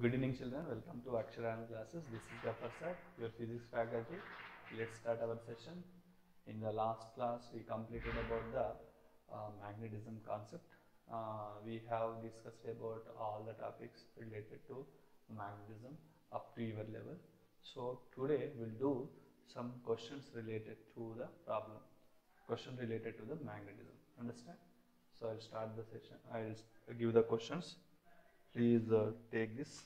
Good evening children, welcome to Aksharan classes. This is Gafar sir, your physics faculty. Let's start our session. In the last class we completed about the uh, magnetism concept. Uh, we have discussed about all the topics related to magnetism up to your level. So today we'll do some questions related to the problem. Question related to the magnetism. Understand? So I'll start the session. I'll give the questions. Please uh, take this.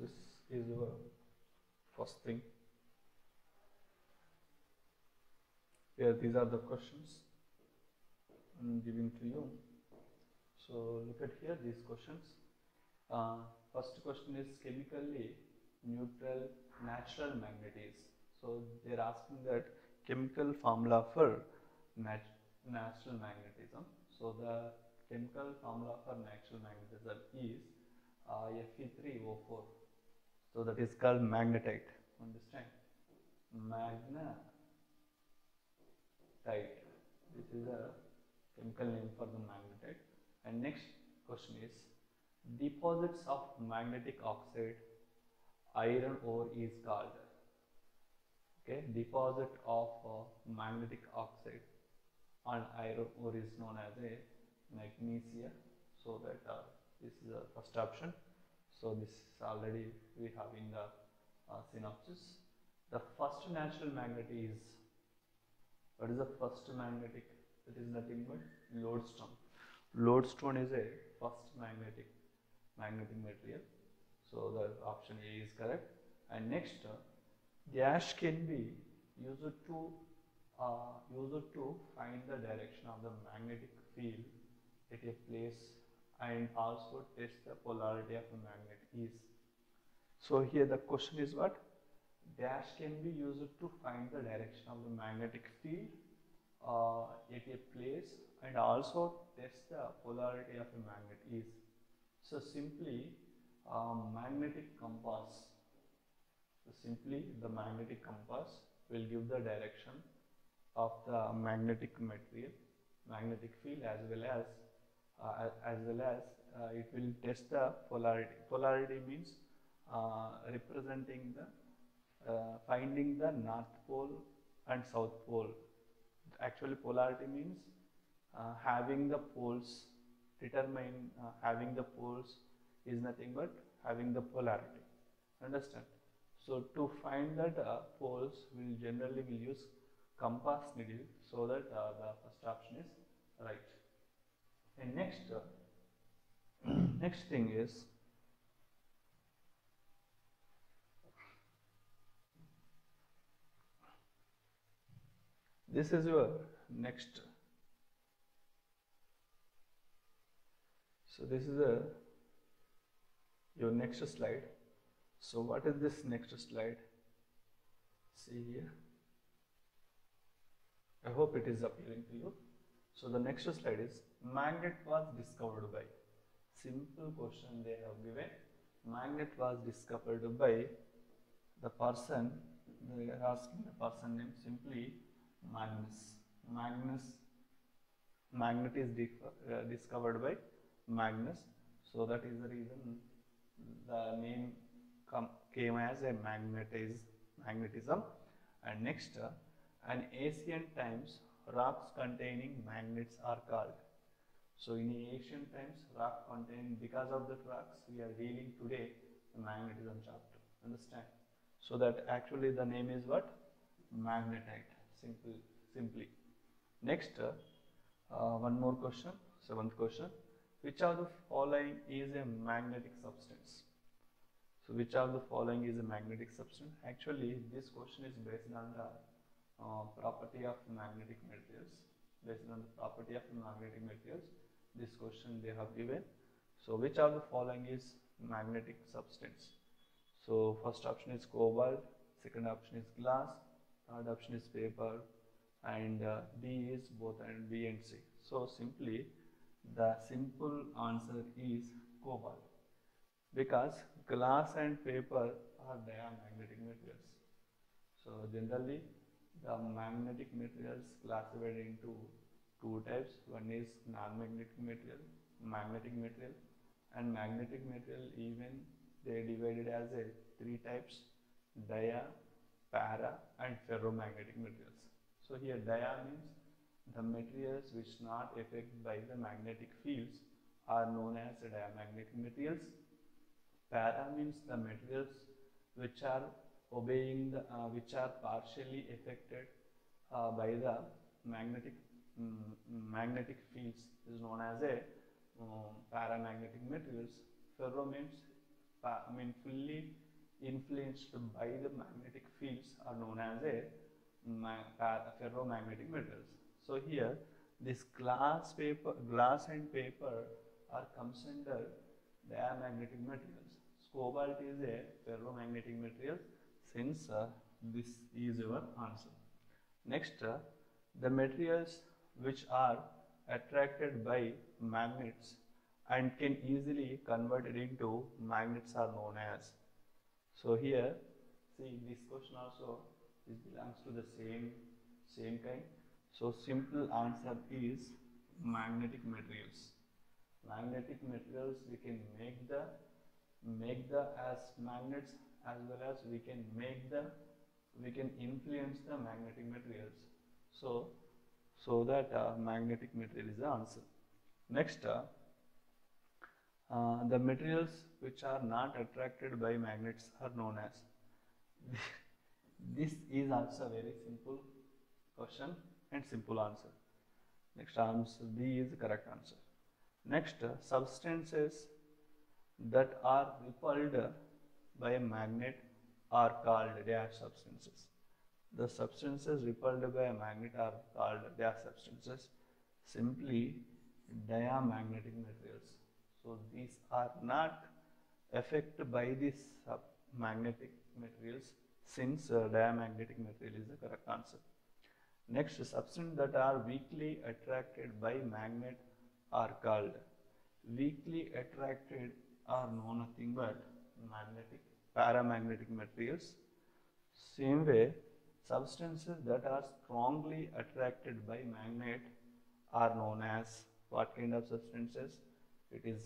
this is your first thing. Here, these are the questions I'm giving to you. So look at here these questions. Uh, first question is chemically neutral natural magnetism. So they're asking that chemical formula for nat- natural magnetism. So the chemical formula for natural magnetism is uh, Fe3O4. So that is called magnetite. Understand? Magnetite. This is a chemical name for the magnetite. And next question is deposits of magnetic oxide iron ore is called okay deposit of uh, magnetic oxide on iron ore is known as a magnesia so that uh, this is the first option so this is already we have in the uh, synopsis. The first natural magnet is what is the first magnetic it is nothing but lodestone. Lodestone is a first magnetic magnetic material. So the option A is correct. And next, uh, dash can be used to uh, used to find the direction of the magnetic field at a place and also test the polarity of the magnet is. So here the question is what? Dash can be used to find the direction of the magnetic field uh, at a place and also test the polarity of a magnet is. So simply um, magnetic compass. So simply the magnetic compass will give the direction of the magnetic material, magnetic field as well as uh, as well as uh, it will test the polarity. Polarity means uh, representing the uh, finding the north pole and south pole. Actually, polarity means uh, having the poles determine uh, having the poles is nothing but having the polarity understand so to find that poles we'll generally will use compass needle so that the first option is right and next uh, next thing is this is your next. So this is a your next slide. So what is this next slide? See here. I hope it is appealing to you so the next slide is magnet was discovered by. Simple question they have given. Magnet was discovered by the person they are asking the person name simply magnus. Magnus magnet is uh, discovered by magnus. So that is the reason the name came as a magnetiz, magnetism. And next uh, an ancient times rocks containing magnets are called. So in ancient times rock containing because of the rocks we are dealing today the magnetism chapter. Understand? So that actually the name is what? Magnetite. Simple simply. Next uh, uh, one more question seventh question. Which of the following is a magnetic substance? So which of the following is a magnetic substance? Actually this question is based on the uh, property of magnetic materials. Based on the property of magnetic materials this question they have given. So which of the following is magnetic substance? So first option is cobalt second option is glass third option is paper and uh, d is both and b and c. So simply the simple answer is cobalt. Because glass and paper are diamagnetic materials. So generally the magnetic materials classified into two types. One is non-magnetic material, magnetic material and magnetic material even they are divided as a three types dia, para and ferromagnetic materials. So here dia means the materials which not affected by the magnetic fields are known as diamagnetic materials. Para means the materials which are obeying the, uh, which are partially affected uh, by the magnetic mm, magnetic fields is known as a um, paramagnetic materials. Ferro means I mean fully influenced by the magnetic fields are known as a ferromagnetic materials. So here this glass paper, glass and paper are comes under magnetic materials. Cobalt is a ferromagnetic material since uh, this is your answer. Next, uh, the materials which are attracted by magnets and can easily converted into magnets are known as. So here, see this question also this belongs to the same same kind. So simple answer is magnetic materials. Magnetic materials we can make the make the as magnets as well as we can make the we can influence the magnetic materials. So so that uh, magnetic material is the answer. Next, uh, uh, the materials which are not attracted by magnets are known as. this is also a very simple question and simple answer. Next answer B is the correct answer. Next, uh, substances that are repelled by a magnet are called dash substances. The substances repelled by a magnet are called dash substances. Simply diamagnetic materials. So these are not affected by these magnetic materials since uh, diamagnetic material is the correct answer. Next, substances that are weakly attracted by magnet are called weakly attracted are no nothing but magnetic paramagnetic materials. Same way, substances that are strongly attracted by magnet are known as what kind of substances? It is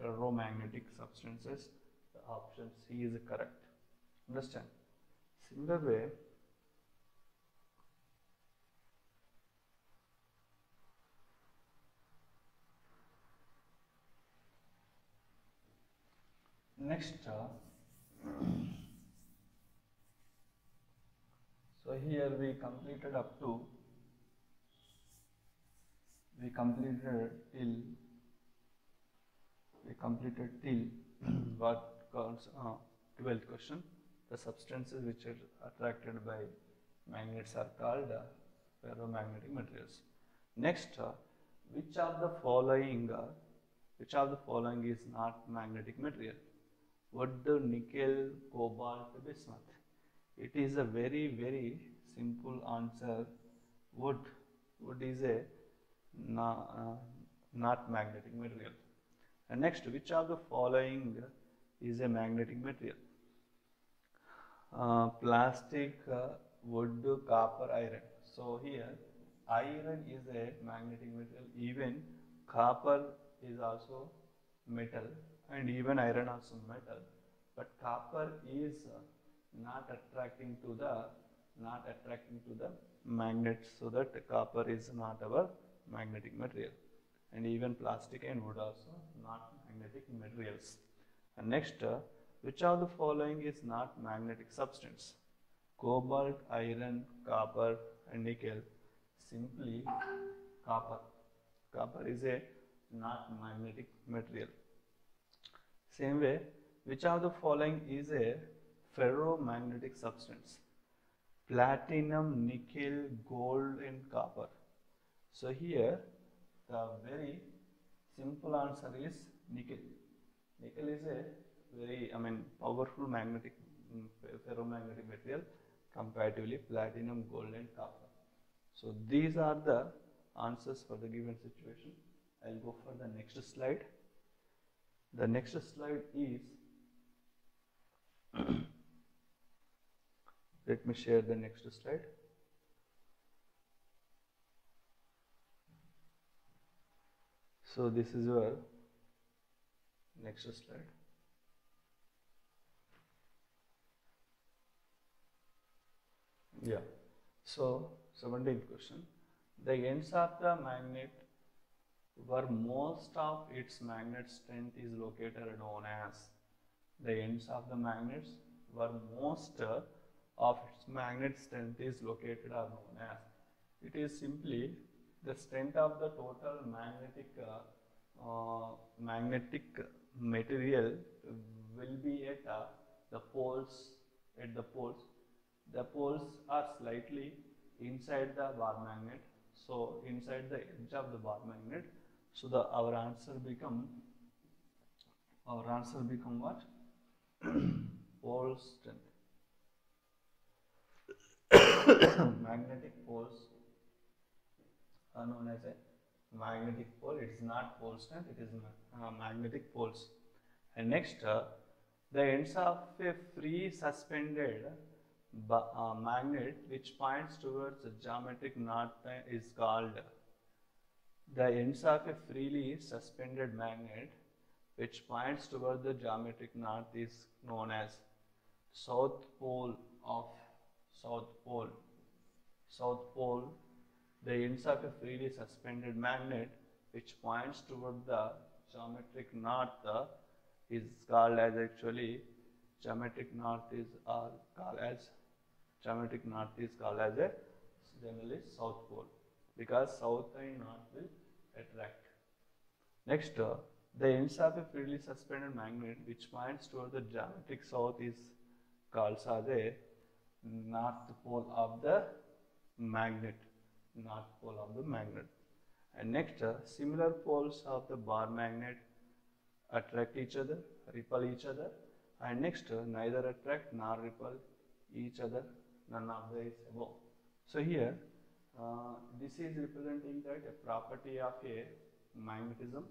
ferromagnetic substances. The option C is correct. Understand? Similar way, next uh, so here we completed up to we completed till we completed till what calls uh, 12th question. The substances which are attracted by magnets are called uh, ferromagnetic materials. Next uh, which of the following uh, which of the following is not magnetic material wood, nickel, cobalt, bismuth. It is a very, very simple answer. Wood, wood is a na, uh, not magnetic material. And next, which of the following is a magnetic material? Uh, plastic, uh, wood, copper, iron. So here, iron is a magnetic material. Even copper is also metal and even iron also metal. But copper is uh, not attracting to the not attracting to the magnets so that copper is not our magnetic material. And even plastic and wood also not magnetic materials. And next uh, which of the following is not magnetic substance? Cobalt iron copper and nickel. Simply copper. Copper is a not magnetic material same way, which of the following is a ferromagnetic substance? Platinum, nickel, gold and copper. So here the very simple answer is nickel. Nickel is a very, I mean, powerful magnetic, mm, ferromagnetic material comparatively platinum, gold and copper. So these are the answers for the given situation. I'll go for the next slide. The next slide is let me share the next slide. So this is your next slide. Yeah. So 17th question. The ends of the magnet where most of its magnet strength is located known as the ends of the magnets where most of its magnet strength is located are known as. It is simply the strength of the total magnetic uh, uh, magnetic material will be at uh, the poles at the poles. The poles are slightly inside the bar magnet. So inside the edge of the bar magnet so the our answer become our answer become what? Pole strength. Magnetic poles are known as a magnetic pole. It is not pole strength it is ma- uh, magnetic poles. And next uh, the ends of a free suspended uh, magnet which points towards a geometric north is called the ends of a freely suspended magnet which points toward the geometric north is known as south pole of south pole. South pole the ends of a freely suspended magnet which points toward the geometric north uh, is called as actually geometric north is uh, called as geometric north is called as a generally south pole because south and north will attract. Next, uh, the ends of a freely suspended magnet which points toward the geometric south is called a north pole of the magnet. North pole of the magnet. And next, uh, similar poles of the bar magnet attract each other, repel each other. And next, uh, neither attract nor repel each other. None of the is above. So here, uh, this is representing that a property of a magnetism.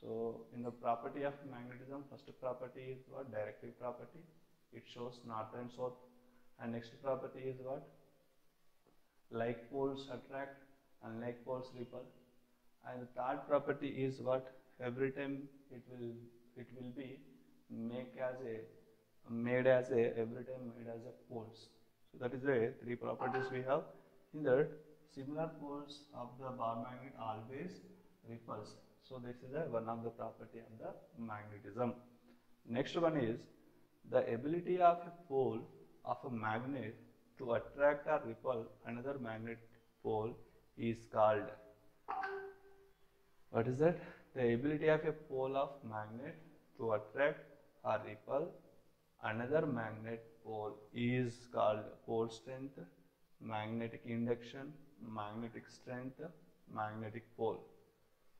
So in the property of magnetism, first property is what? Directive property. It shows north and south. And next property is what? Like poles attract and like poles repel. And the third property is what? Every time it will it will be make as a made as a every time made as a poles. So that is the three properties we have. That similar poles of the bar magnet always repulse. So this is a, one of the property of the magnetism. Next one is the ability of a pole of a magnet to attract or repel another magnet pole is called what is that? The ability of a pole of magnet to attract or repel another magnet pole is called pole strength, magnetic induction, magnetic strength, magnetic pole.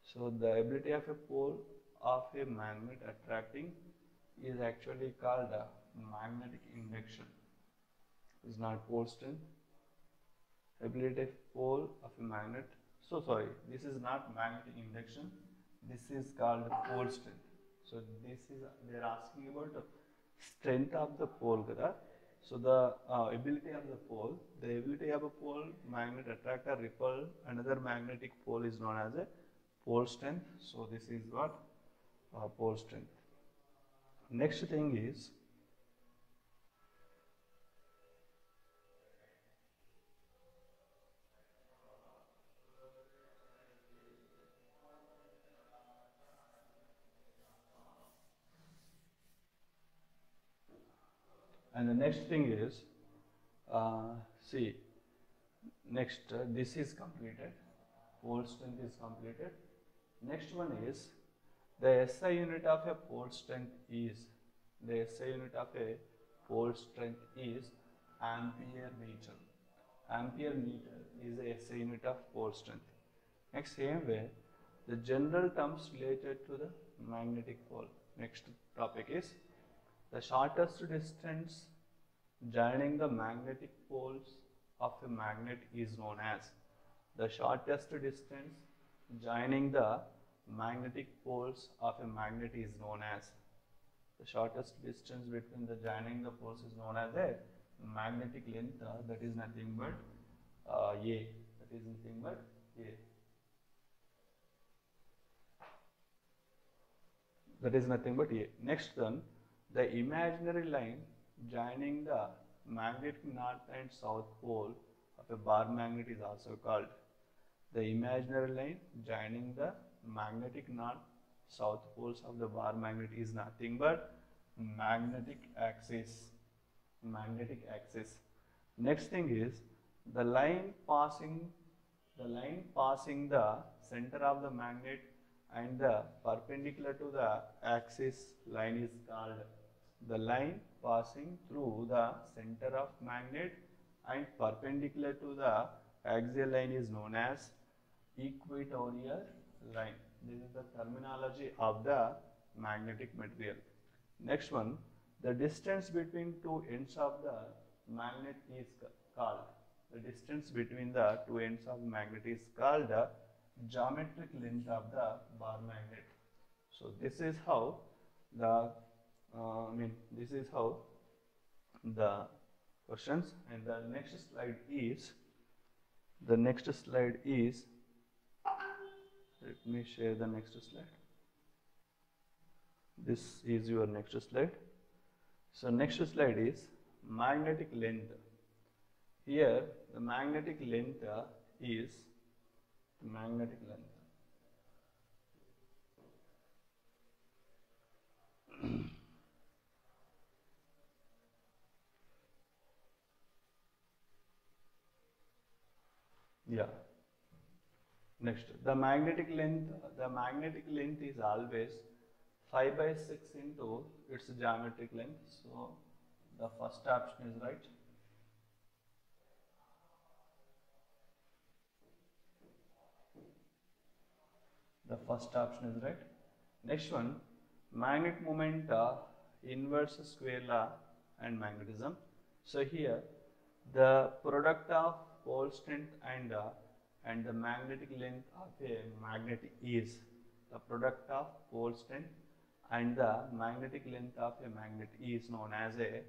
So the ability of a pole of a magnet attracting is actually called a magnetic induction. It's not pole strength. Ability of pole of a magnet. So sorry, this is not magnetic induction. This is called pole strength. So this is they are asking about the strength of the pole, kada. So the uh, ability of the pole, the ability of a pole magnet attract or repel another magnetic pole is known as a pole strength. So this is what uh, pole strength. Next thing is and the next thing is uh, see next uh, this is completed. Pole strength is completed. Next one is the SI unit of a pole strength is the SI unit of a pole strength is ampere meter. Ampere meter is the SI unit of pole strength. Next same way the general terms related to the magnetic pole. Next topic is the shortest distance joining the magnetic poles of a magnet is known as the shortest distance joining the magnetic poles of a magnet is known as the shortest distance between the joining the poles is known as a magnetic length uh, that is nothing but uh, A. That is nothing but A. That is nothing but A. Next then, the imaginary line joining the magnetic north and south pole of a bar magnet is also called. The imaginary line joining the magnetic north south poles of the bar magnet is nothing but magnetic axis magnetic axis. Next thing is the line passing the line passing the center of the magnet and the perpendicular to the axis line is called the line passing through the center of magnet and perpendicular to the axial line is known as equatorial line. This is the terminology of the magnetic material. Next one, the distance between two ends of the magnet is called. The distance between the two ends of magnet is called the geometric length of the bar magnet. So this is how the uh, I mean this is how the questions and the next slide is the next slide is let me share the next slide. This is your next slide. So next slide is magnetic length. Here the magnetic length is the magnetic length Yeah. Next, the magnetic length, the magnetic length is always 5 by 6 into its geometric length. So, the first option is right. The first option is right. Next one, magnet moment, inverse square law and magnetism. So, here the product of pole strength and uh, and the magnetic length of a magnet is the product of pole strength and the magnetic length of a magnet is known as a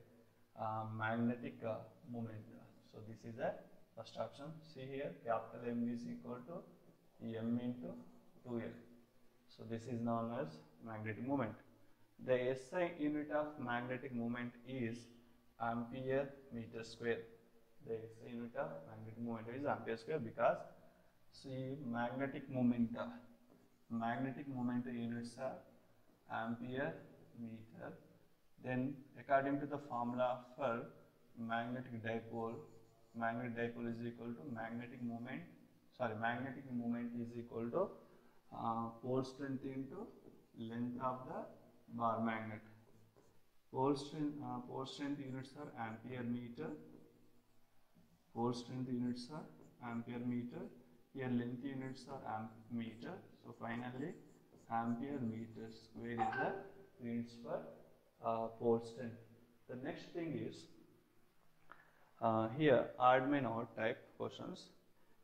uh, magnetic uh, moment. So this is the first option. See here capital M is equal to M into 2L. So this is known as magnetic moment. The SI unit of magnetic moment is ampere meter square the SI unit of magnetic moment is ampere square because see magnetic moment magnetic moment units are ampere meter then according to the formula for magnetic dipole magnetic dipole is equal to magnetic moment sorry magnetic moment is equal to uh, pole strength into length of the bar magnet pole strength uh, pole strength units are ampere meter pole strength units are ampere meter here length units are amp meter. So finally ampere meter square is the units for uh, pole strength. The next thing is uh, here man odd type questions.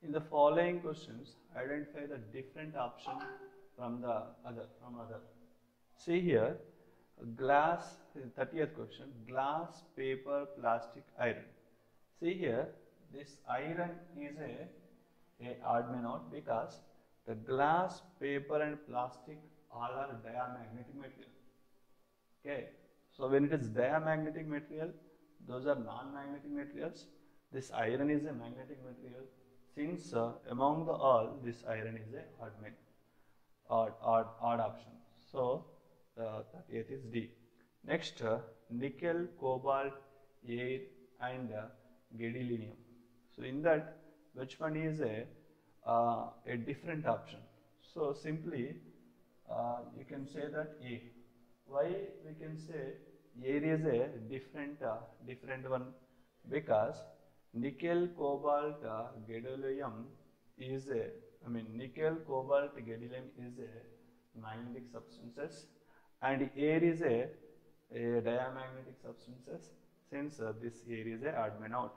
In the following questions identify the different option from the other from other. See here glass 30th question glass paper plastic iron. See here this iron is a, a out because the glass, paper and plastic all are diamagnetic material. Okay. So when it is diamagnetic material, those are non-magnetic materials. This iron is a magnetic material. Since uh, among the all, this iron is a odd man, odd, odd, odd option. So 38 is D. Next, uh, nickel, cobalt, air and uh, gadolinium. So in that, which one is a, uh, a different option? So simply, uh, you can say that A. Why we can say A is a different, uh, different one? Because nickel, cobalt, uh, gadolinium is a, I mean nickel, cobalt, gadolinium is a magnetic substances and air is a, a diamagnetic substances since uh, this air is a odd out.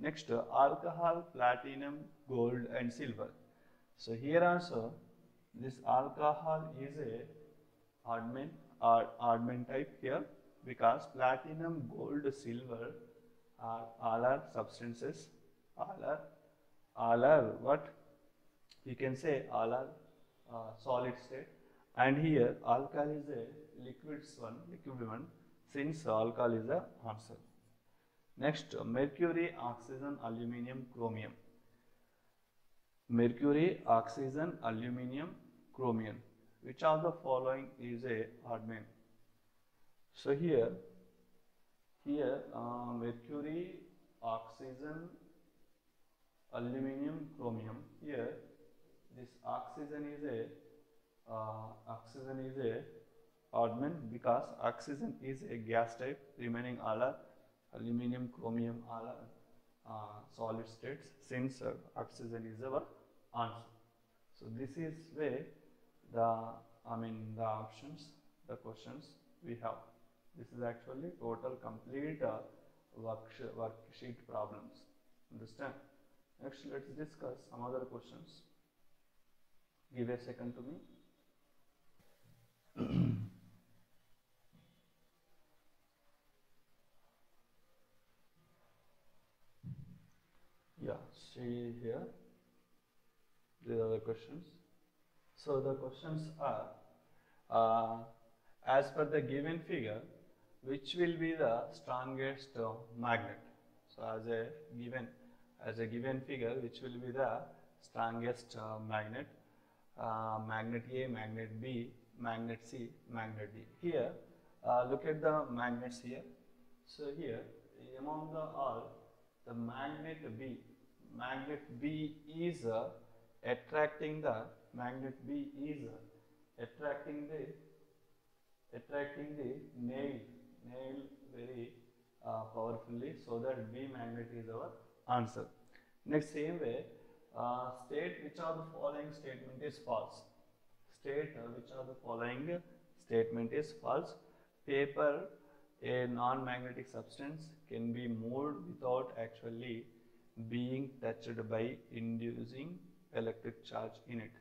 Next, alcohol, platinum, gold and silver. So here also, this alcohol is a odd man, odd, odd type here because platinum, gold, silver are all are substances. All are all are what you can say all are uh, solid state. And here alcohol is a liquid one liquid one since alcohol is a answer next mercury oxygen aluminum chromium. Mercury oxygen aluminum chromium. Which of the following is a odd man so here here uh, mercury oxygen aluminum chromium. Here this oxygen is a uh, oxygen is a odd oddman because oxygen is a gas type. Remaining all are aluminum chromium all are uh, solid states since uh, oxygen is our answer. So this is where the i mean the options the questions we have. This is actually total complete uh, work worksheet problems. Understand? Next let's discuss some other questions. Give a second to me yeah see here these are the questions so the questions are uh, as per the given figure which will be the strongest uh, magnet so as a given as a given figure which will be the strongest uh, magnet uh, magnet A, magnet B, magnet C, magnet D. Here, uh, look at the magnets here. So here, among the all, the magnet B, magnet B is uh, attracting the magnet B is uh, attracting the attracting the nail nail very uh, powerfully so that B magnet is our answer. Next same way uh, state which of the following statement is false. State uh, which of the following statement is false. Paper, a non-magnetic substance, can be moved without actually being touched by inducing electric charge in it.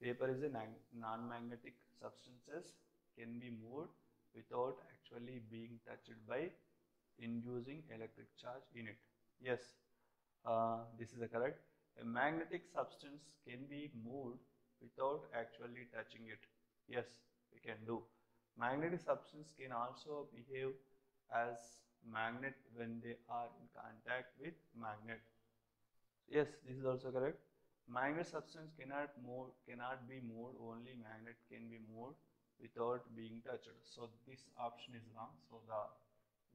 Paper is a non-magnetic substances can be moved without actually being touched by inducing electric charge in it. Yes, uh, this is correct. A magnetic substance can be moved without actually touching it. Yes, we can do. Magnetic substance can also behave as magnet when they are in contact with magnet. Yes, this is also correct. Magnet substance cannot move, cannot be moved. Only magnet can be moved without being touched. So this option is wrong. So the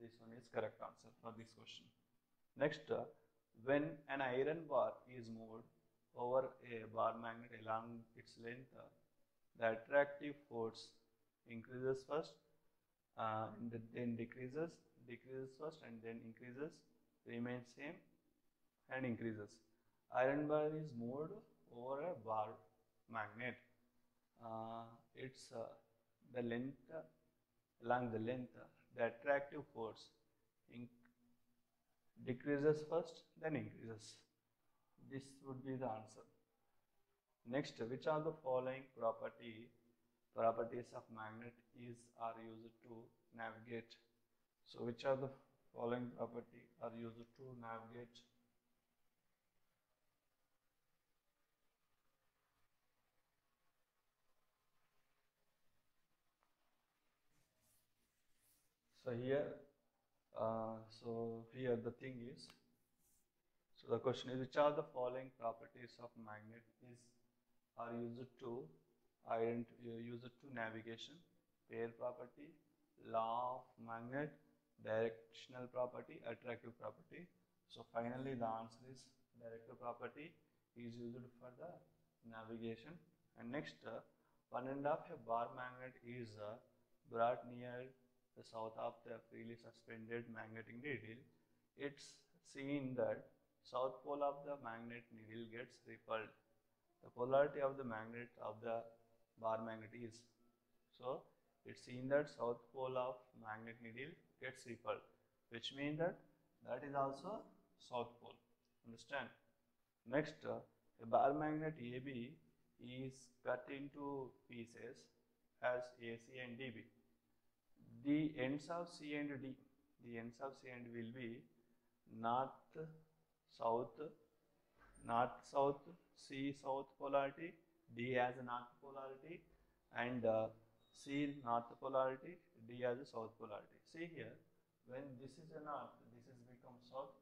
this one is correct answer for this question. Next. Uh, when an iron bar is moved over a bar magnet along its length, uh, the attractive force increases first uh, and then decreases, decreases first and then increases, remains same and increases. Iron bar is moved over a bar magnet. Uh, it's uh, the length, along the length, the attractive force decreases first then increases. This would be the answer. Next, which are the following property properties of magnet is are used to navigate? So, which are the following property are used to navigate? So here uh, so here the thing is, so the question is which are the following properties of magnet is are used to ident uh, used to navigation, pair property, law of magnet, directional property, attractive property. So finally the answer is directive property is used for the navigation and next uh, one end of a bar magnet is uh, brought near the south of the freely suspended magnetic needle, it's seen that south pole of the magnet needle gets repelled. The polarity of the magnet of the bar magnet is. So, it's seen that south pole of magnet needle gets repelled, which means that that is also south pole. Understand? Next, uh, a bar magnet AB is cut into pieces as AC and DB the ends of C and D, the ends of C and will be north, south, north, south, C south polarity, D as a north polarity, and uh, C north polarity, D as a south polarity. See here, when this is a north, this is become south.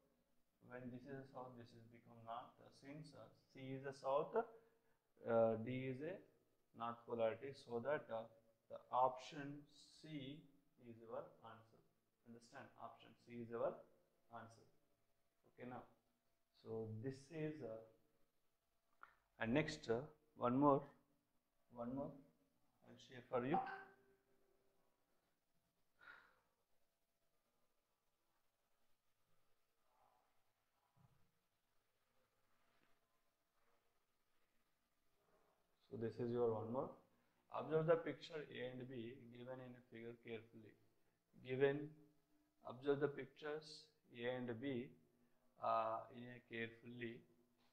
When this is a south, this is become north. Since C is a south, uh, D is a north polarity, so that uh, the option C is our answer. Understand? Option C is our answer. Okay, now. So this is uh, and next uh, one more, one more. For you. So this is your one more. Observe the picture A and B given in a figure carefully. Given, observe the pictures A and B uh, in a carefully.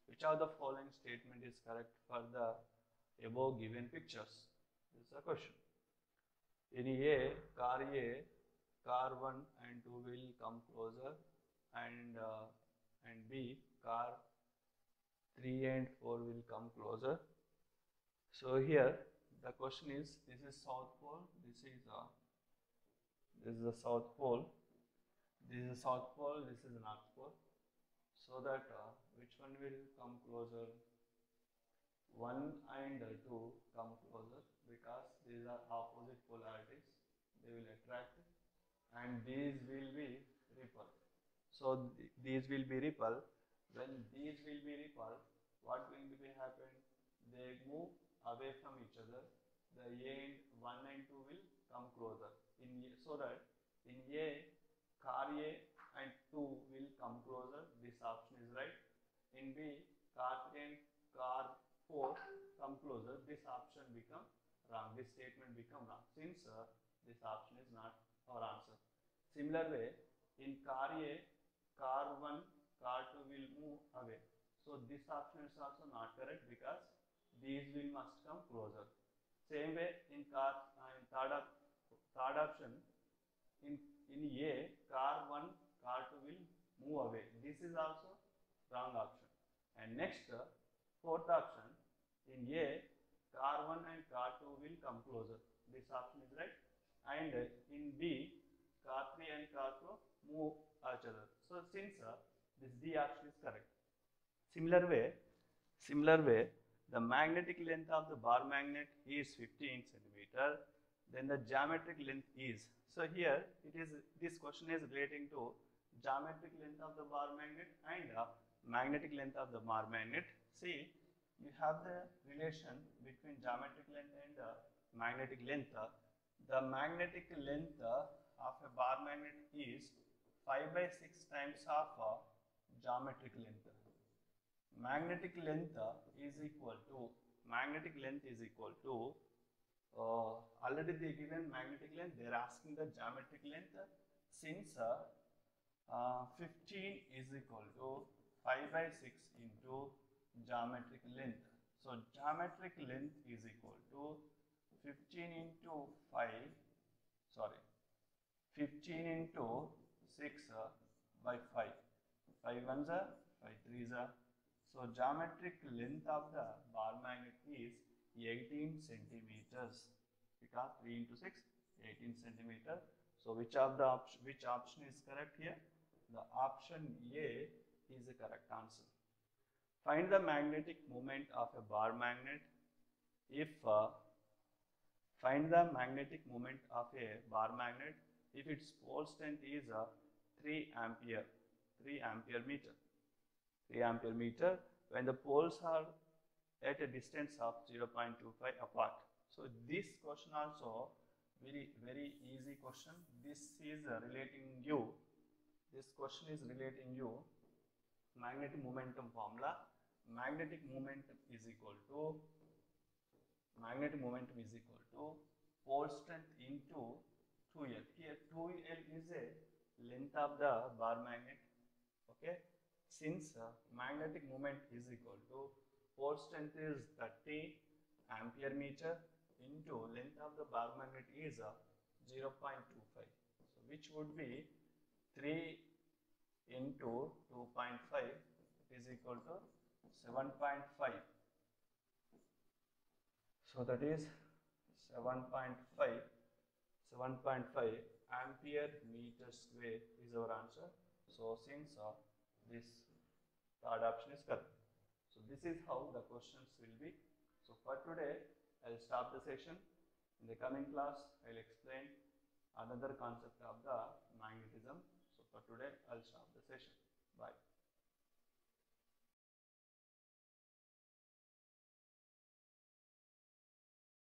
Which of the following statement is correct for the above given pictures? A question. In A, car A, car 1 and 2 will come closer and uh, and B, car 3 and 4 will come closer. So here the question is this is south pole, this is a, this is the south pole, this is the south pole, this is the north pole. So that uh, which one will come closer? 1 and uh, 2 come closer because these are opposite polarities. They will attract and these will be repel. So th- these will be repel. When these will be repel, what to be happen? They move away from each other. The A and 1 and 2 will come closer. In A, so that in A, car A and 2 will come closer. This option is right. In B, car 3 and car 4 come closer. This option become wrong. This statement become wrong. Since uh, this option is not our answer. Similar way, in car A, car 1, car 2 will move away. So this option is also not correct because these will must come closer. Same way in car uh, in third, op- third option in in A car 1 car 2 will move away. This is also wrong option. And next uh, fourth option in A car 1 and car 2 will come closer. This option is right. And in B car 3 and car 4 move each other. So since uh, this D option is correct. Similar way, similar way, the magnetic length of the bar magnet is 15 centimeter. Then the geometric length is. So here it is. This question is relating to geometric length of the bar magnet and uh, magnetic length of the bar magnet. See, you have the relation between geometric length and uh, magnetic length. The magnetic length uh, of a bar magnet is 5 by 6 times of uh, geometric length. Magnetic length uh, is equal to magnetic length is equal to uh, already they given magnetic length. They are asking the geometric length. Since uh, uh, 15 is equal to 5 by 6 into geometric length so geometric length is equal to 15 into 5 sorry 15 into 6 uh, by 5 5 ones are 5 threes are so geometric length of the bar magnet is 18 centimeters because 3 into 6 18 centimeter. So which of the option which option is correct here? The option A is the correct answer. Find the magnetic moment of a bar magnet if uh, find the magnetic moment of a bar magnet if its pole strength is uh, 3 ampere 3 ampere meter 3 ampere meter when the poles are at a distance of 0.25 apart. So this question also very very easy question. This is uh, relating you. This question is relating you magnetic momentum formula. Magnetic momentum is equal to magnetic momentum is equal to pole strength into 2L. Here 2L is a length of the bar magnet. Okay. Since uh, magnetic moment is equal to pole strength is 30 ampere meter into length of the bar magnet is uh, 0.25. So which would be 3 into 2.5 is equal to 7.5. So that is 7.5 7.5 ampere meter square is our answer. So since uh, this third option is correct. So this is how the questions will be. So for today, I'll stop the session. In the coming class, I'll explain another concept of the magnetism. So for today, I'll stop the session. Bye.